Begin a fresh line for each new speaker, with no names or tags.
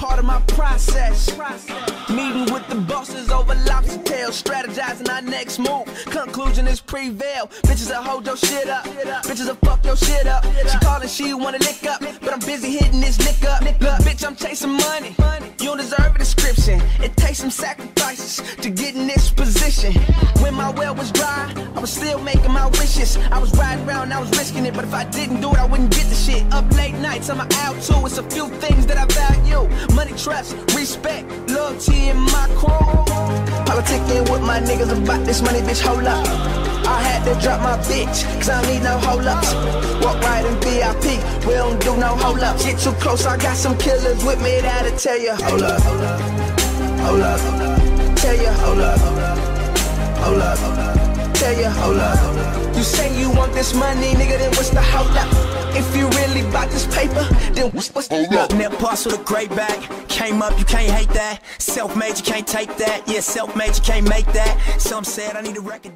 part of my process. Meeting with the bosses over lobster tails, strategizing our next move. Conclusion is prevail. Bitches that hold your shit up. Bitches that fuck your shit up. She calling, she wanna lick up, but I'm busy hitting this lick up. Look, bitch, I'm chasing money. You don't deserve a description. It takes some sacrifices to get in this position. When my well was dry, I was still making my wishes. I was riding around, I was risking it, but if I didn't do it, I wouldn't get the shit. Up late nights, I'm out too. It's a few things that I value money, trust, respect, loyalty in my crew. Politicking with my niggas about this money, bitch, hold up. I had to drop my bitch, cause I don't need no hold ups. Walk right in VIP, we don't do no hold ups. Get too close, I got some killers with me that'll tell you. Hold up, hold up, hold up, tell you, hold up, hold up, tell you, hold up. You say you want this money, nigga, then what's the hold up? If you really bought this paper, then what's, what's the
Look, net parcel, the great bag. Came up, you can't hate that. Self made, you can't take that. Yeah, self made, you can't make that. Some said I need a record.